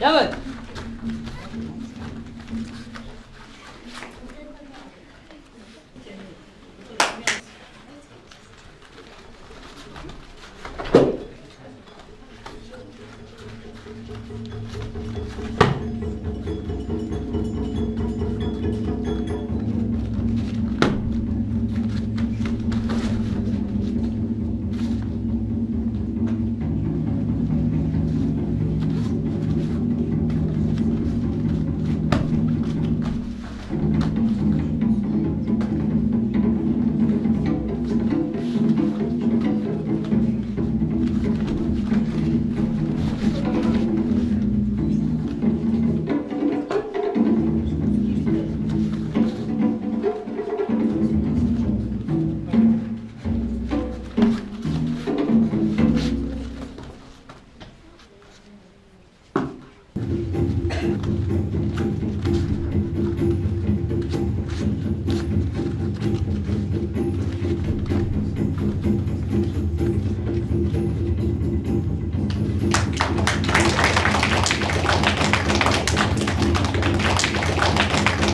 야은